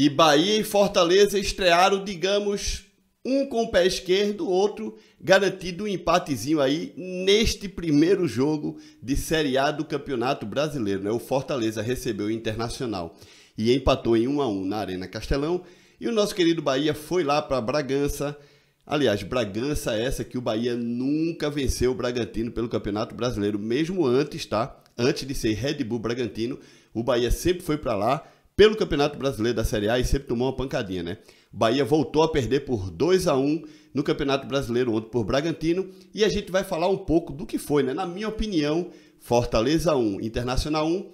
E Bahia e Fortaleza estrearam, digamos, um com o pé esquerdo, outro garantido um empatezinho aí neste primeiro jogo de Série A do Campeonato Brasileiro. Né? O Fortaleza recebeu o Internacional e empatou em 1 a 1 na Arena Castelão. E o nosso querido Bahia foi lá para Bragança. Aliás, Bragança é essa que o Bahia nunca venceu o Bragantino pelo Campeonato Brasileiro, mesmo antes, tá? Antes de ser Red Bull Bragantino, o Bahia sempre foi para lá pelo Campeonato Brasileiro da Série A e sempre tomou uma pancadinha, né? Bahia voltou a perder por 2 a 1 no Campeonato Brasileiro ontem por Bragantino e a gente vai falar um pouco do que foi, né? Na minha opinião, Fortaleza 1, Internacional 1,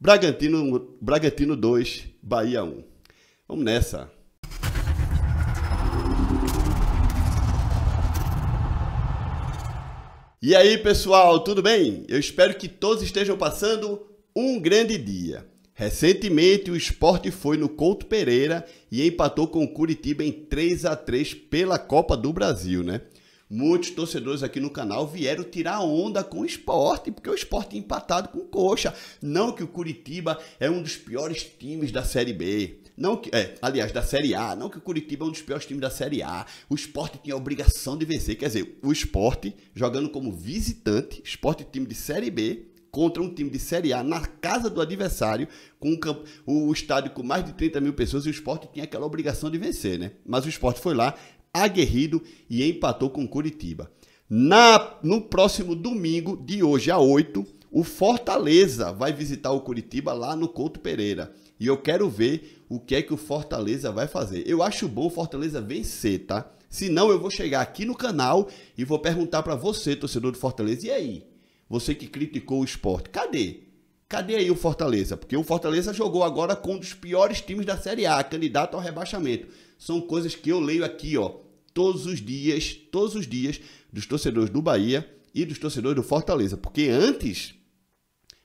Bragantino, Bragantino 2, Bahia 1. Vamos nessa. E aí, pessoal, tudo bem? Eu espero que todos estejam passando um grande dia. Recentemente, o esporte foi no Couto Pereira e empatou com o Curitiba em 3 a 3 pela Copa do Brasil, né? Muitos torcedores aqui no canal vieram tirar onda com o esporte, porque o esporte é empatado com coxa. Não que o Curitiba é um dos piores times da Série B. Não que, é, aliás, da Série A. Não que o Curitiba é um dos piores times da Série A. O esporte tinha a obrigação de vencer. Quer dizer, o esporte jogando como visitante, esporte time de Série B, contra um time de Série A na casa do adversário, com um campo, o estádio com mais de 30 mil pessoas, e o esporte tinha aquela obrigação de vencer, né? Mas o esporte foi lá, aguerrido, e empatou com Curitiba. Na, no próximo domingo, de hoje a 8, o Fortaleza vai visitar o Curitiba lá no Couto Pereira. E eu quero ver o que é que o Fortaleza vai fazer. Eu acho bom o Fortaleza vencer, tá? Senão eu vou chegar aqui no canal e vou perguntar para você, torcedor do Fortaleza, e aí? Você que criticou o esporte, cadê? Cadê aí o Fortaleza? Porque o Fortaleza jogou agora com um dos piores times da Série A, candidato ao rebaixamento. São coisas que eu leio aqui, ó, todos os dias, todos os dias, dos torcedores do Bahia e dos torcedores do Fortaleza. Porque antes,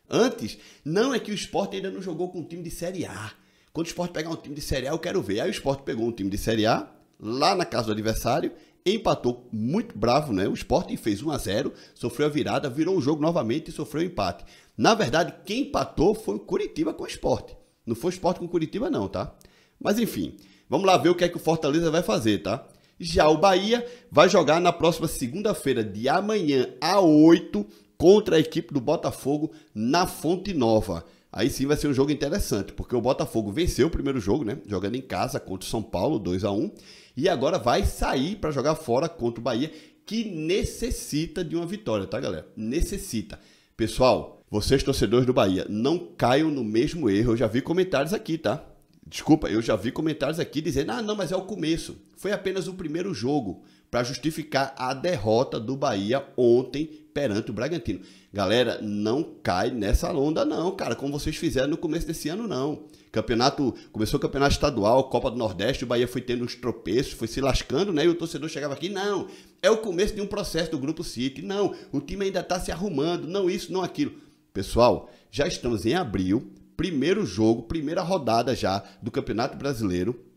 antes, não é que o esporte ainda não jogou com um time de Série A. Quando o esporte pegar um time de Série A, eu quero ver. Aí o esporte pegou um time de Série A, lá na casa do adversário, empatou muito bravo, né? O Sport fez 1 a 0, sofreu a virada, virou o jogo novamente e sofreu o empate. Na verdade, quem empatou foi o Curitiba com o Sport. Não foi o Sport com o Curitiba não, tá? Mas enfim, vamos lá ver o que é que o Fortaleza vai fazer, tá? Já o Bahia vai jogar na próxima segunda-feira, de amanhã a 8, contra a equipe do Botafogo na Fonte Nova. Aí sim vai ser um jogo interessante, porque o Botafogo venceu o primeiro jogo, né? Jogando em casa contra o São Paulo, 2 a 1 e agora vai sair para jogar fora contra o Bahia, que necessita de uma vitória, tá, galera? Necessita. Pessoal, vocês torcedores do Bahia, não caiam no mesmo erro. Eu já vi comentários aqui, tá? Desculpa, eu já vi comentários aqui dizendo: ah, não, mas é o começo. Foi apenas o primeiro jogo para justificar a derrota do Bahia ontem perante o Bragantino. Galera, não cai nessa onda, não, cara, como vocês fizeram no começo desse ano, não. Campeonato, começou o campeonato estadual, Copa do Nordeste, o Bahia foi tendo uns tropeços, foi se lascando, né? E o torcedor chegava aqui, não, é o começo de um processo do Grupo City, não, o time ainda está se arrumando, não isso, não aquilo. Pessoal, já estamos em abril, primeiro jogo, primeira rodada já do Campeonato Brasileiro.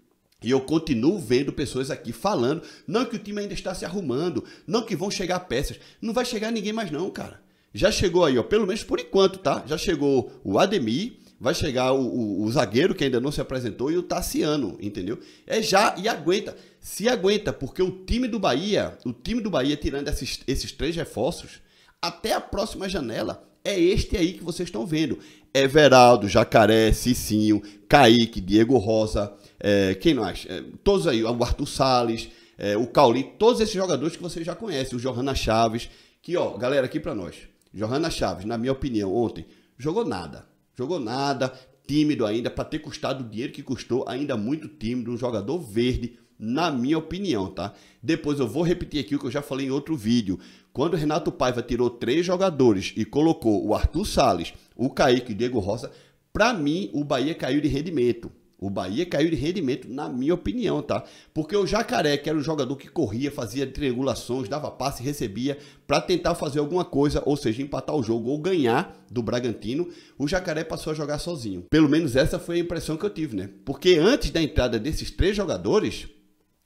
E eu continuo vendo pessoas aqui falando, não que o time ainda está se arrumando, não que vão chegar peças. Não vai chegar ninguém mais não, cara. Já chegou aí, ó, pelo menos por enquanto, tá? Já chegou o Ademir, vai chegar o, o, o, zagueiro que ainda não se apresentou e o Tassiano, entendeu? É já e aguenta. Se aguenta, porque o time do Bahia, o time do Bahia, tirando esses, esses três reforços, até a próxima janela, é este aí que vocês estão vendo. Everaldo, Jacaré, Cicinho, Kaique, Diego Rosa, é, quem mais? É, todos aí, o Arthur Salles, é, o Cauli, todos esses jogadores que vocês já conhecem, o Johanna Chaves, que ó, galera, aqui para nós. Johanna Chaves, na minha opinião, ontem, jogou nada Jogou nada, tímido ainda, para ter custado o dinheiro que custou, ainda muito tímido, um jogador verde, na minha opinião, tá? Depois eu vou repetir aqui o que eu já falei em outro vídeo. Quando o Renato Paiva tirou três jogadores e colocou o Arthur Salles, o Kaique e o Diego Rosa, para mim o Bahia caiu de rendimento. O Bahia caiu de rendimento, na minha opinião, tá? Porque o Jacaré, que era um jogador que corria, fazia triangulações, dava passe recebia para tentar fazer alguma coisa, ou seja, empatar o jogo ou ganhar do Bragantino, o Jacaré passou a jogar sozinho. Pelo menos essa foi a impressão que eu tive, né? Porque antes da entrada desses três jogadores,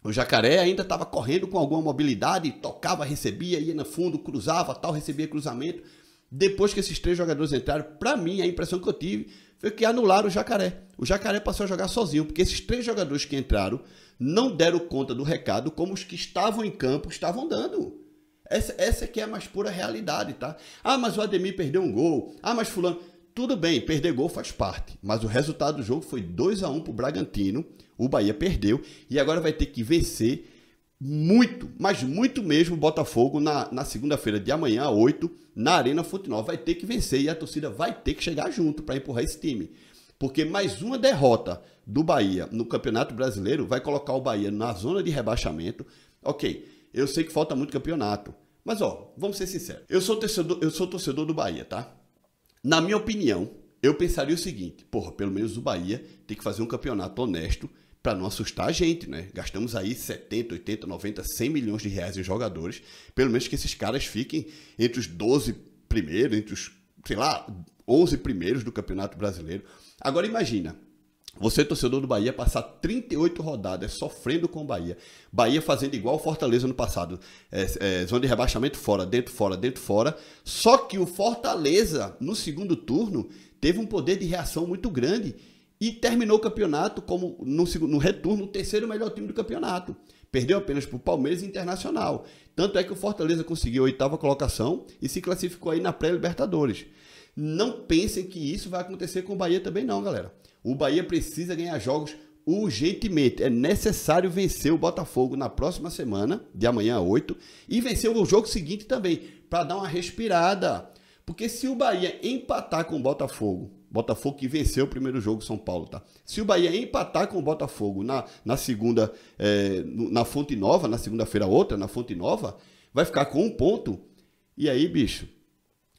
o Jacaré ainda estava correndo com alguma mobilidade, tocava, recebia, ia no fundo, cruzava, tal, recebia cruzamento. Depois que esses três jogadores entraram, para mim, a impressão que eu tive foi que anularam o Jacaré. O Jacaré passou a jogar sozinho, porque esses três jogadores que entraram não deram conta do recado como os que estavam em campo estavam dando. Essa, essa que é a mais pura realidade, tá? Ah, mas o Ademir perdeu um gol. Ah, mas fulano... Tudo bem, perder gol faz parte, mas o resultado do jogo foi 2 a 1 para o Bragantino. O Bahia perdeu e agora vai ter que vencer muito, mas muito mesmo o Botafogo na, na segunda-feira de amanhã, 8, na Arena Fonte Nova. Vai ter que vencer e a torcida vai ter que chegar junto para empurrar esse time. Porque mais uma derrota do Bahia no Campeonato Brasileiro vai colocar o Bahia na zona de rebaixamento. Ok, eu sei que falta muito campeonato. Mas ó, vamos ser sinceros. Eu sou torcedor, eu sou torcedor do Bahia, tá? Na minha opinião, eu pensaria o seguinte: porra, pelo menos o Bahia tem que fazer um campeonato honesto para não assustar a gente, né? Gastamos aí 70, 80, 90, 100 milhões de reais em jogadores. Pelo menos que esses caras fiquem entre os 12 primeiros, entre os, sei lá, 11 primeiros do Campeonato Brasileiro. Agora imagina, você, torcedor do Bahia, passar 38 rodadas sofrendo com o Bahia. Bahia fazendo igual o Fortaleza no passado. É, é, zona de rebaixamento fora, dentro, fora, dentro, fora. Só que o Fortaleza, no segundo turno, teve um poder de reação muito grande e terminou o campeonato como, no, no retorno, o terceiro melhor time do campeonato. Perdeu apenas para o Palmeiras Internacional. Tanto é que o Fortaleza conseguiu a oitava colocação e se classificou aí na pré-Libertadores. Não pensem que isso vai acontecer com o Bahia também não, galera. O Bahia precisa ganhar jogos urgentemente. É necessário vencer o Botafogo na próxima semana, de amanhã a 8, e vencer o jogo seguinte também, para dar uma respirada. Porque se o Bahia empatar com o Botafogo, Botafogo que venceu o primeiro jogo São Paulo, tá? Se o Bahia empatar com o Botafogo na, na segunda, é, na Fonte Nova, na segunda-feira outra, na Fonte Nova, vai ficar com um ponto. E aí, bicho,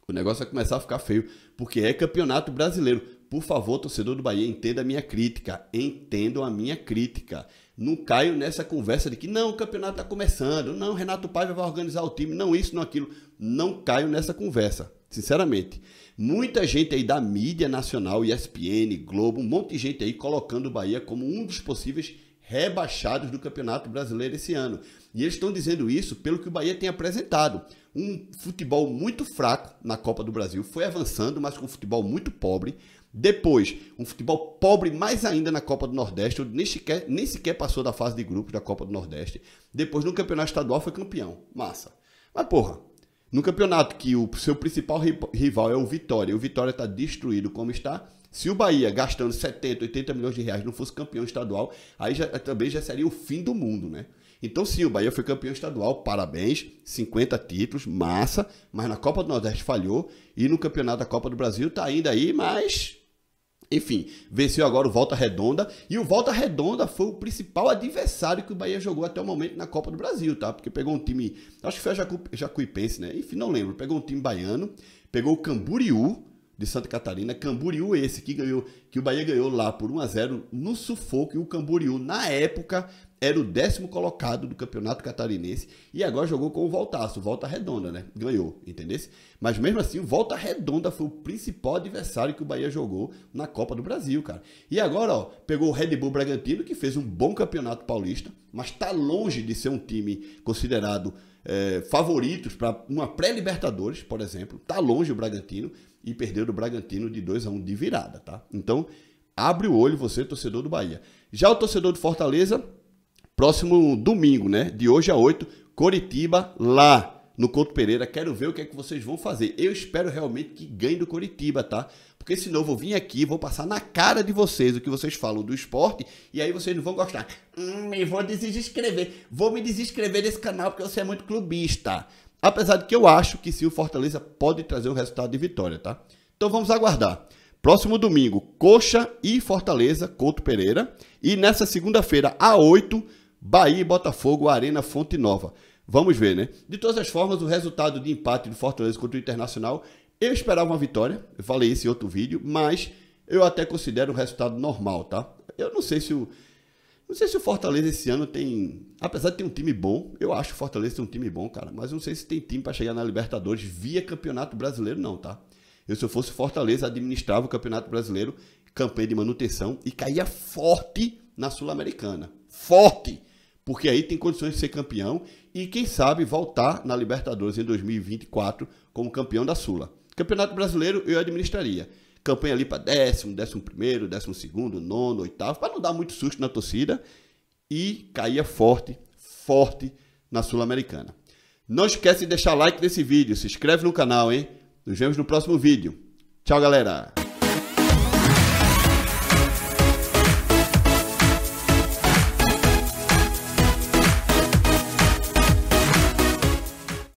o negócio vai começar a ficar feio, porque é campeonato brasileiro. Por favor, torcedor do Bahia, entenda a minha crítica. Entendam a minha crítica. Não caio nessa conversa de que não, o campeonato está começando, não, Renato Paiva vai organizar o time, não isso, não aquilo. Não caio nessa conversa, sinceramente. Muita gente aí da mídia nacional, ESPN, Globo, um monte de gente aí colocando o Bahia como um dos possíveis rebaixados do Campeonato Brasileiro esse ano. E eles estão dizendo isso pelo que o Bahia tem apresentado. Um futebol muito fraco na Copa do Brasil, foi avançando, mas com um futebol muito pobre. Depois, um futebol pobre mais ainda na Copa do Nordeste, nem sequer, nem sequer passou da fase de grupos da Copa do Nordeste. Depois, no campeonato estadual, foi campeão. Massa. Mas, porra, no campeonato que o seu principal rival é o Vitória, e o Vitória está destruído como está, se o Bahia, gastando 70, 80 milhões de reais, não fosse campeão estadual, aí já, também já seria o fim do mundo, né? Então, sim, o Bahia foi campeão estadual, parabéns, 50 títulos, massa, mas na Copa do Nordeste falhou e no campeonato da Copa do Brasil tá ainda aí, mas enfim, venceu agora o Volta Redonda. E o Volta Redonda foi o principal adversário que o Bahia jogou até o momento na Copa do Brasil, tá? Porque pegou um time, acho que foi a Jacu, Jacuipense, né? Enfim, não lembro. Pegou um time baiano, pegou o Camboriú de Santa Catarina. Camboriú esse que ganhou, que o Bahia ganhou lá por 1 a 0 no sufoco. E o Camboriú, na época, era o décimo colocado do campeonato catarinense e agora jogou com o Voltaço, Volta Redonda, né? Ganhou, entendeu? Mas mesmo assim, o Volta Redonda foi o principal adversário que o Bahia jogou na Copa do Brasil, cara. E agora, ó, pegou o Red Bull Bragantino, que fez um bom campeonato paulista, mas tá longe de ser um time considerado é, favoritos para uma pré-Libertadores, por exemplo. Tá longe o Bragantino e perdeu do Bragantino de 2 a 1 de virada, tá? Então, abre o olho você, torcedor do Bahia. Já o torcedor do Fortaleza Próximo domingo, né? De hoje a 8, Coritiba lá no Couto Pereira. Quero ver o que é que vocês vão fazer. Eu espero realmente que ganhe do Coritiba, tá? Porque senão eu vou vir aqui, vou passar na cara de vocês o que vocês falam do esporte e aí vocês não vão gostar. Hum, eu vou desinscrever. Vou me desinscrever desse canal porque você é muito clubista. Apesar de que eu acho que sim, o Fortaleza pode trazer o resultado de vitória, tá? Então vamos aguardar. Próximo domingo, Coxa e Fortaleza, Couto Pereira. E nessa segunda-feira, a 8, Bahia e Botafogo, Arena Fonte Nova. Vamos ver, né? De todas as formas, o resultado de empate do Fortaleza contra o Internacional, eu esperava uma vitória, eu falei isso em outro vídeo, mas eu até considero um resultado normal, tá? Eu não sei se o não sei se o Fortaleza esse ano tem, apesar de ter um time bom, eu acho que o Fortaleza tem um time bom, cara, mas não sei se tem time para chegar na Libertadores via Campeonato Brasileiro não, tá? Eu se eu fosse Fortaleza administrava o Campeonato Brasileiro, campanha de manutenção e caía forte na Sul-Americana. Forte porque aí tem condições de ser campeão e, quem sabe, voltar na Libertadores em 2024 como campeão da Sula. Campeonato Brasileiro eu administraria. campanha ali para décimo, décimo primeiro, décimo segundo, nono, oitavo, para não dar muito susto na torcida e caía forte, forte na Sul-Americana. Não esquece de deixar like nesse vídeo, se inscreve no canal, hein? Nos vemos no próximo vídeo. Tchau, galera!